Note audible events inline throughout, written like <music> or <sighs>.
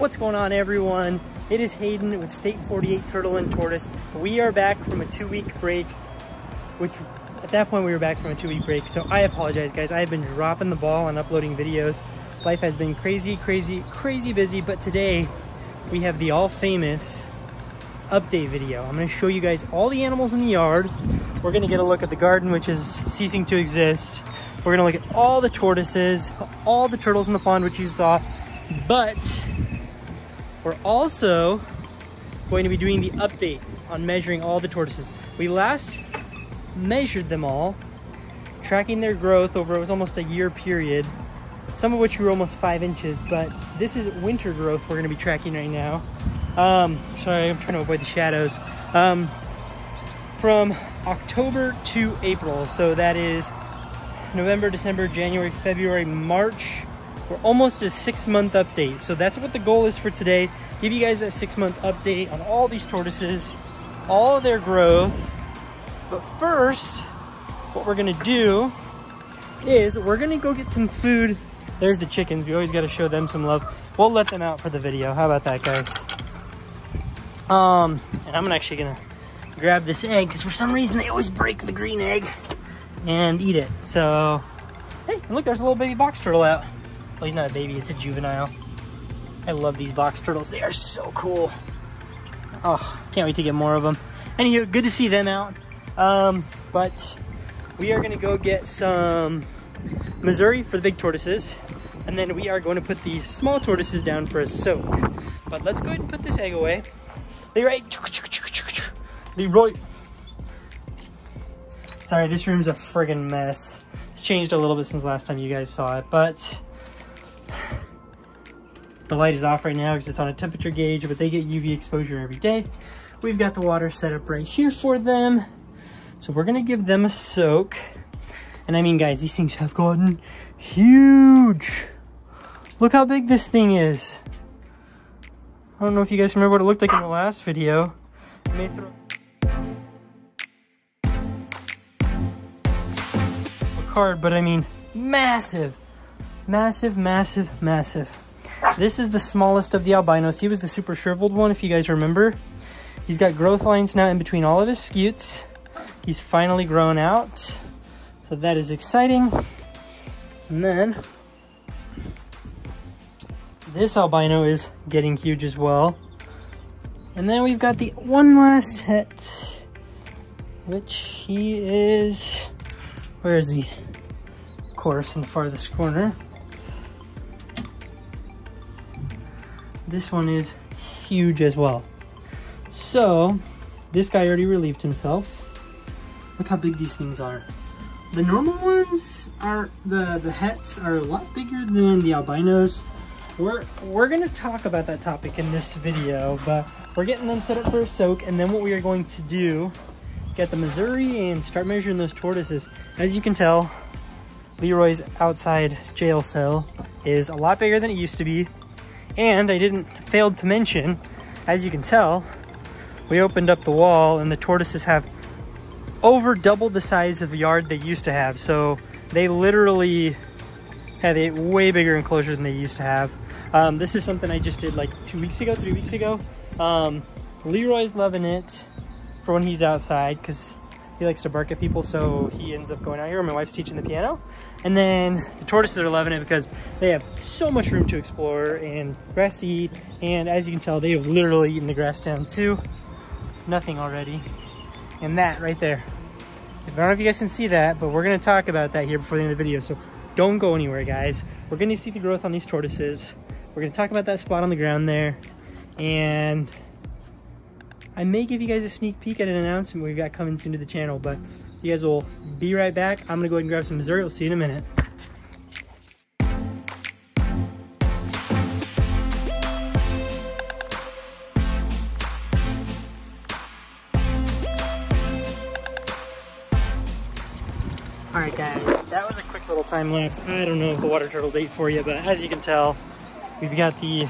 What's going on everyone? It is Hayden with State 48 Turtle and Tortoise. We are back from a two week break, which at that point we were back from a two week break. So I apologize guys. I have been dropping the ball on uploading videos. Life has been crazy, crazy, crazy busy, but today we have the all famous update video. I'm gonna show you guys all the animals in the yard. We're gonna get a look at the garden, which is ceasing to exist. We're gonna look at all the tortoises, all the turtles in the pond, which you saw, but we're also going to be doing the update on measuring all the tortoises. We last measured them all, tracking their growth over it was almost a year period, some of which grew almost five inches, but this is winter growth we're gonna be tracking right now. Um, sorry, I'm trying to avoid the shadows. Um, from October to April, so that is November, December, January, February, March, we're almost a six month update. So that's what the goal is for today. Give you guys that six month update on all these tortoises, all of their growth. But first, what we're gonna do is we're gonna go get some food. There's the chickens. We always gotta show them some love. We'll let them out for the video. How about that, guys? Um, and I'm actually gonna grab this egg because for some reason they always break the green egg and eat it. So, hey, look, there's a little baby box turtle out. Well, he's not a baby, it's a juvenile. I love these box turtles. They are so cool. Oh, can't wait to get more of them. Anywho, good to see them out. Um, but we are gonna go get some Mazuri for the big tortoises. And then we are going to put the small tortoises down for a soak. But let's go ahead and put this egg away. Leroy. Leroy. Sorry, this room's a friggin' mess. It's changed a little bit since last time you guys saw it, but the light is off right now because it's on a temperature gauge, but they get UV exposure every day. We've got the water set up right here for them. So we're gonna give them a soak. And I mean, guys, these things have gotten huge. Look how big this thing is. I don't know if you guys remember what it looked like in the last video. A card, but I mean, massive, massive, massive, massive. This is the smallest of the albinos. He was the super shriveled one, if you guys remember. He's got growth lines now in between all of his scutes. He's finally grown out. So that is exciting. And then this albino is getting huge as well. And then we've got the one last het, which he is, where is he? Of course, in the farthest corner. This one is huge as well. So, this guy already relieved himself. Look how big these things are. The normal ones are, the, the hets are a lot bigger than the albinos. We're, we're gonna talk about that topic in this video, but we're getting them set up for a soak, and then what we are going to do, get the Mazuri and start measuring those tortoises. As you can tell, Leroy's outside jail cell is a lot bigger than it used to be. And I didn't failed to mention, as you can tell, we opened up the wall and the tortoises have over double the size of the yard they used to have. So they literally have a way bigger enclosure than they used to have. Um, this is something I just did like two weeks ago, three weeks ago. Um, Leroy's loving it for when he's outside because he likes to bark at people, so he ends up going out here. My wife's teaching the piano. And then the tortoises are loving it because they have so much room to explore and grass to eat. And as you can tell, they have literally eaten the grass down too. Nothing already. And that right there. I don't know if you guys can see that, but we're gonna talk about that here before the end of the video. So don't go anywhere, guys. We're gonna see the growth on these tortoises. We're gonna talk about that spot on the ground there. And I may give you guys a sneak peek at an announcement we've got coming soon to the channel, but you guys will be right back. I'm gonna go ahead and grab some Mazuri. We'll see you in a minute. All right, guys, that was a quick little time lapse. I don't know if the water turtles ate for you, but as you can tell, we've got the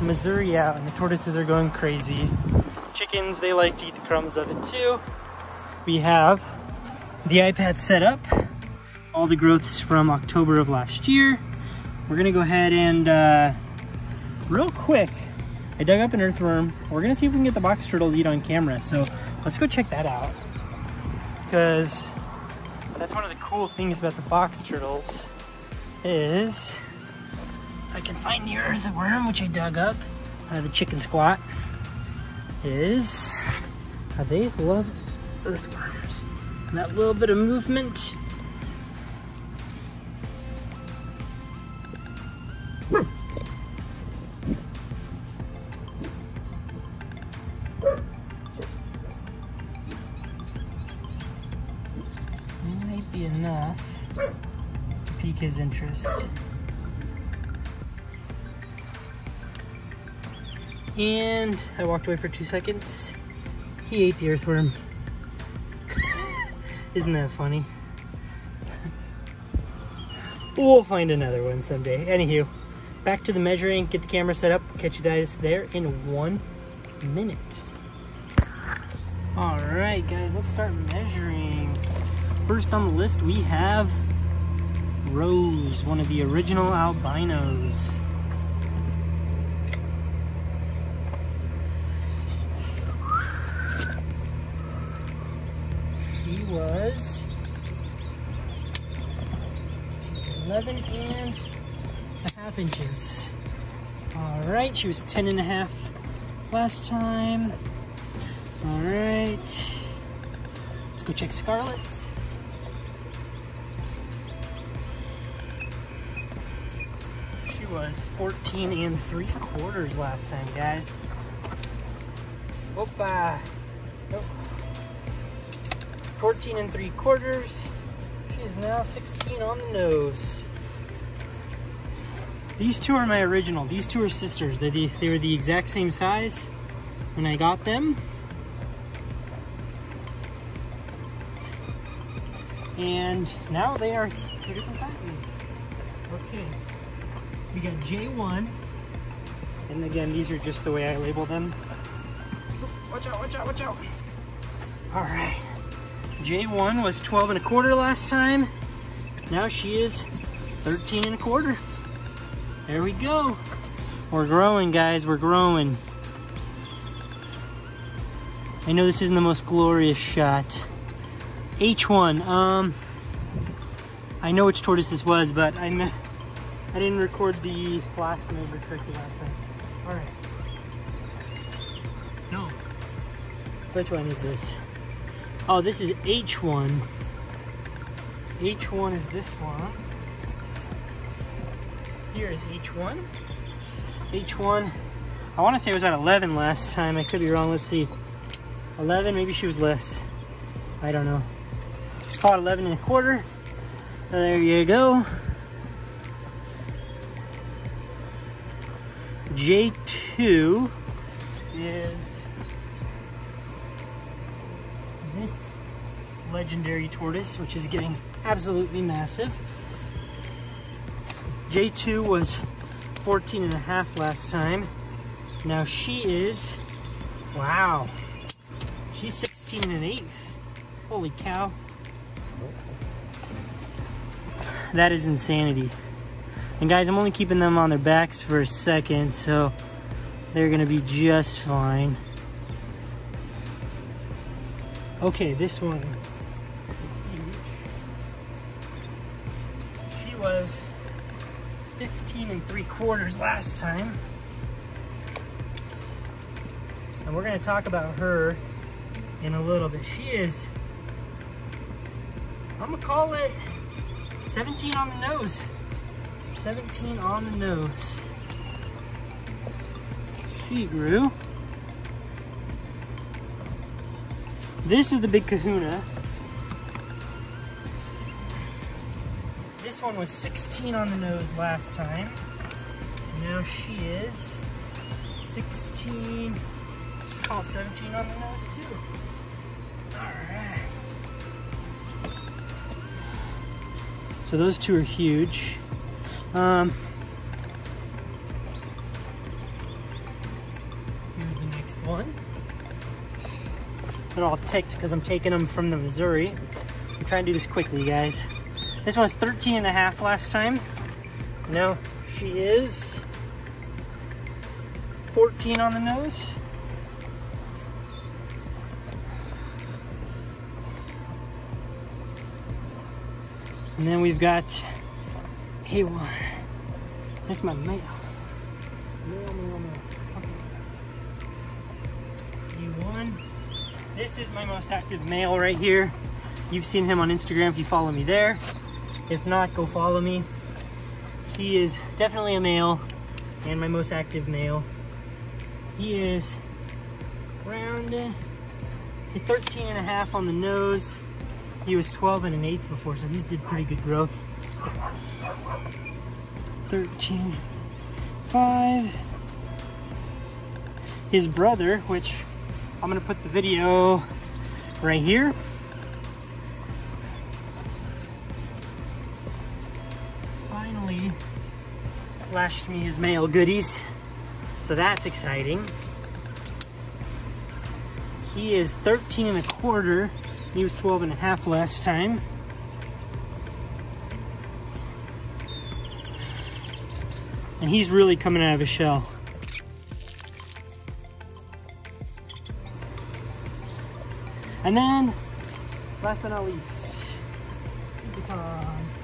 Mazuri out and the tortoises are going crazy. Chickens, they like to eat the crumbs of it too. We have the iPad set up, all the growths from October of last year. We're gonna go ahead and uh, real quick, I dug up an earthworm. We're gonna see if we can get the box turtle to eat on camera. So let's go check that out. Because that's one of the cool things about the box turtles is I can find the earthworm, which I dug up, uh, the chicken squat, is how they love earthworms. And that little bit of movement might be enough to pique his interest. And I walked away for two seconds. He ate the earthworm. <laughs> Isn't that funny? <laughs> we'll find another one someday. Anywho, back to the measuring, get the camera set up, catch you guys there in one minute. All right, guys, let's start measuring. First on the list, we have Rose, one of the original albinos. She was 11 and a half inches. All right, she was 10 and a half last time. All right, let's go check Scarlet. She was 14 and three quarters last time, guys. Opa. Nope. 14 and three quarters. She is now 16 on the nose. These two are my original. These two are sisters. They're the, they were the exact same size when I got them. And now they are two different sizes. Okay. We got J1. And again, these are just the way I label them. Watch out, watch out, watch out. All right. J1 was 12 and a quarter last time. Now she is 13 and a quarter. There we go. We're growing, guys. We're growing. I know this isn't the most glorious shot. H1. Um, I know which tortoise this was, but I I didn't record the last measure correctly last time. All right. No. Which one is this? Oh, this is H1. H1 is this one. Here is H1. H1, I want to say it was about 11 last time. I could be wrong. Let's see. 11, maybe she was less. I don't know. Call it 11 and a quarter. There you go. J2 is this legendary tortoise, which is getting absolutely massive. J2 was 14 and a half last time. Now she is, wow, she's 16 and an eighth. Holy cow. That is insanity. And guys, I'm only keeping them on their backs for a second, so they're gonna be just fine. Okay, this one was 15 and three quarters last time. And we're gonna talk about her in a little bit. She is, I'm gonna call it 17 on the nose. 17 on the nose. She grew. This is the big kahuna. This one was 16 on the nose last time. Now she is 16, let's call it 17 on the nose too. All right. So those two are huge. Um, here's the next one. They're all ticked because I'm taking them from the Mazuri. I'm trying to do this quickly, guys. This one's 13 and a half last time. Now she is 14 on the nose. And then we've got A1. That's my male. Male, male, male. A1. This is my most active male right here. You've seen him on Instagram if you follow me there. If not, go follow me. He is definitely a male and my most active male. He is around uh, say 13 and a half on the nose. He was 12 and an eighth before, so he's did pretty good growth. 13, 5. His brother, which I'm gonna put the video right here. Flashed me his mail goodies. So that's exciting. He is 13 and a quarter. He was 12 and a half last time. And he's really coming out of his shell. And then, last but not least, Tibetan.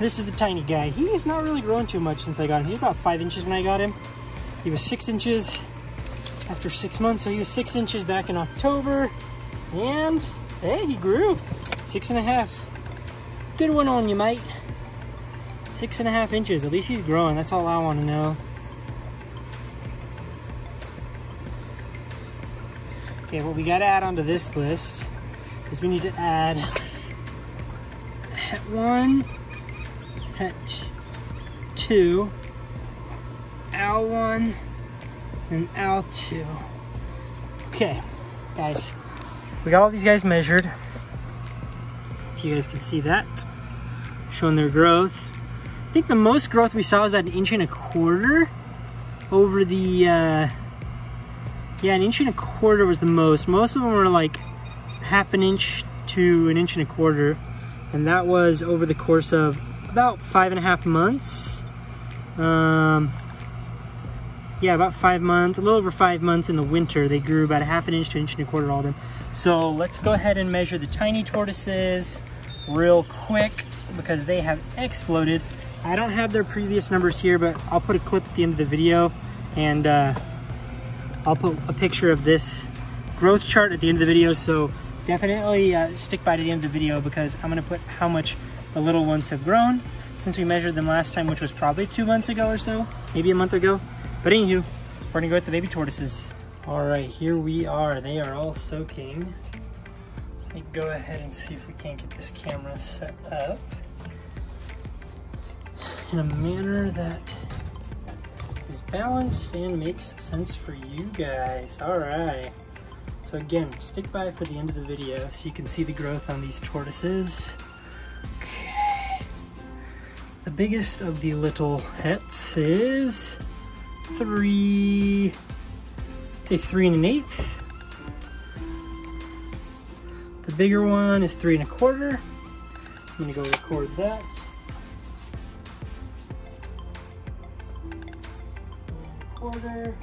This is the tiny guy. He is not really grown too much since I got him. He was about five inches when I got him. He was six inches after six months. So he was six inches back in October. And hey, he grew six and a half. Good one on you, mate. Six and a half inches. At least he's growing. That's all I want to know. Okay, what we got to add onto this list is we need to add <laughs> one het 2, L1, and L2. Okay, guys, we got all these guys measured. If you guys can see that, showing their growth. I think the most growth we saw was about an inch and a quarter over the, uh, yeah, an inch and a quarter was the most. Most of them were like half an inch to an inch and a quarter. And that was over the course of about five and a half months. Um, yeah, about five months, a little over five months in the winter. They grew about a half an inch to an inch and a quarter, all of them. So let's go ahead and measure the tiny tortoises real quick because they have exploded. I don't have their previous numbers here, but I'll put a clip at the end of the video and uh, I'll put a picture of this growth chart at the end of the video. So definitely uh, stick by to the end of the video because I'm gonna put how much the little ones have grown since we measured them last time, which was probably two months ago or so, maybe a month ago. But anywho, we're gonna go with the baby tortoises. All right, here we are. They are all soaking. Let me go ahead and see if we can't get this camera set up in a manner that is balanced and makes sense for you guys. All right. So again, stick by for the end of the video so you can see the growth on these tortoises. The biggest of the little hets is three, say three and an eighth. The bigger one is three and a quarter. I'm gonna go record that. Quarter.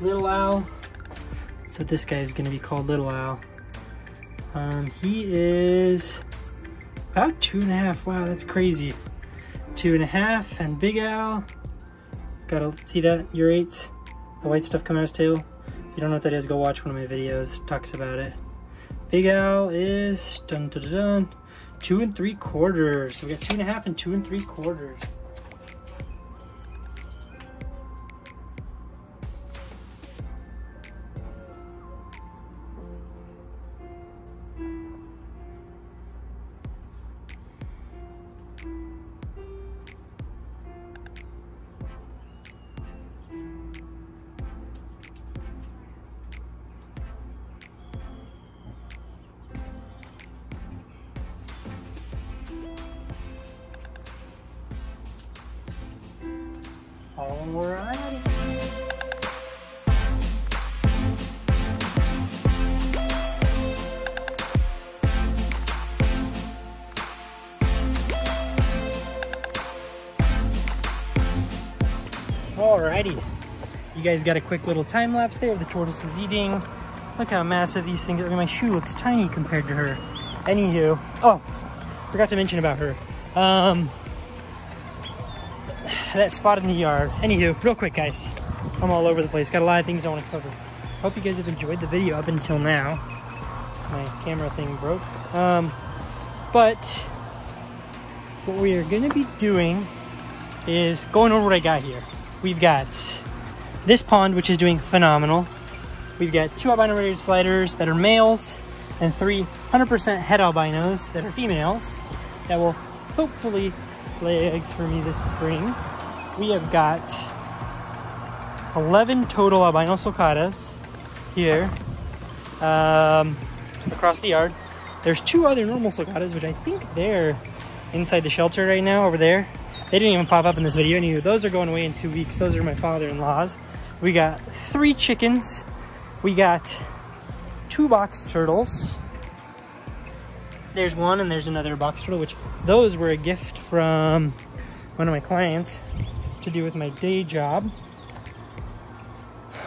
Little Al so this guy is going to be called Little Al. Um, he is about two and a half. Wow, that's crazy. Two and a half, and Big Al. Gotta see that, urates. The white stuff coming out his tail. If you don't know what that is, go watch one of my videos. Talks about it. Big Al is dun dun dun, dun two and three quarters. So we got two and a half and two and three quarters. Alrighty. Alrighty. You guys got a quick little time lapse there of the tortoise is eating. Look how massive these things are. I mean, my shoe looks tiny compared to her. Anywho, oh, forgot to mention about her. Um, <sighs> that spot in the yard. Anywho, real quick, guys. I'm all over the place. Got a lot of things I want to cover. Hope you guys have enjoyed the video up until now. My camera thing broke. Um, but what we are going to be doing is going over what I got here. We've got this pond, which is doing phenomenal. We've got two albino red-eared sliders that are males and three 100% het albinos that are females that will hopefully lay eggs for me this spring. We have got 11 total albino sulcatas here um, across the yard. There's two other normal sulcatas, which I think they're inside the shelter right now over there. They didn't even pop up in this video. Anyway, those are going away in two weeks. Those are my father-in-law's. We got three chickens. We got two box turtles. There's one and there's another box turtle, which those were a gift from one of my clients to do with my day job.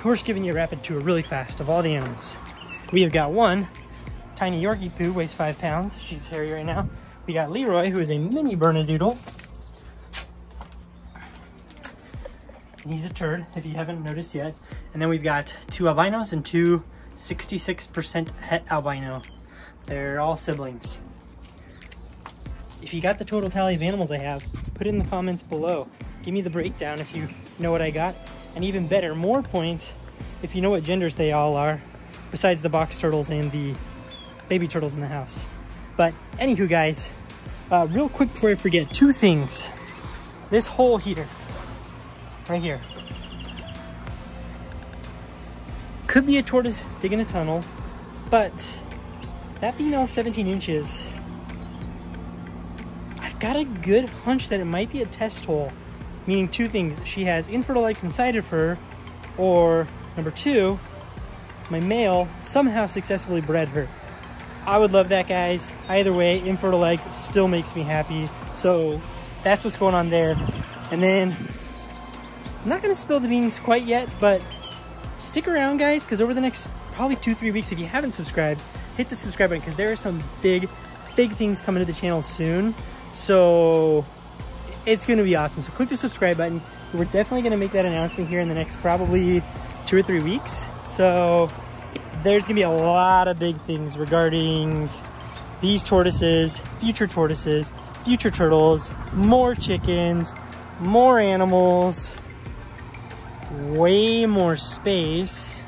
We're just giving you a rapid tour really fast of all the animals. We have got one tiny Yorkie poo, weighs five pounds. She's hairy right now. We got Leroy, who is a mini Bernedoodle. And he's a turd, if you haven't noticed yet. And then we've got two albinos and two 66% het albino. They're all siblings. If you got the total tally of animals I have, put it in the comments below. Give me the breakdown if you know what I got. And even better, more points if you know what genders they all are, besides the box turtles and the baby turtles in the house. But anywho guys, uh, real quick before I forget, two things. This hole here, right here, could be a tortoise digging a tunnel, but that female is 17 inches. I've got a good hunch that it might be a test hole, meaning two things. She has infertile eggs inside of her, or number two, my male somehow successfully bred her. I would love that, guys. Either way, infertile eggs still makes me happy. So that's what's going on there. And then, I'm not gonna spill the beans quite yet, but stick around, guys, because over the next probably two, three weeks, if you haven't subscribed, hit the subscribe button because there are some big, big things coming to the channel soon. So it's gonna be awesome. So click the subscribe button. We're definitely gonna make that announcement here in the next probably two or three weeks. So there's gonna be a lot of big things regarding these tortoises, future tortoises, future turtles, more chickens, more animals, way more space.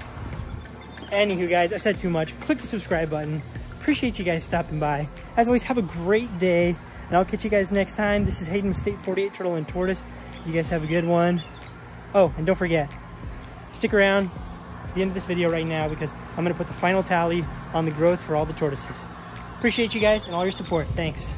Anywho, guys, I said too much. Click the subscribe button. Appreciate you guys stopping by. As always, have a great day, and I'll catch you guys next time. This is Hayden State 48 Turtle and Tortoise. You guys have a good one. Oh, and don't forget, stick around to the end of this video right now because I'm going to put the final tally on the growth for all the tortoises. Appreciate you guys and all your support. Thanks.